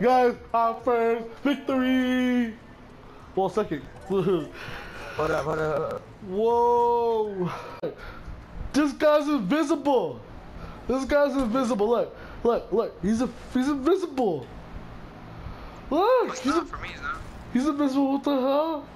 Guys, our first victory. Well, second. Hold up, hold up. Whoa. This guy's invisible. This guy's invisible. Look, look, look. He's a he's invisible. Look, he's, a, he's invisible. What the hell?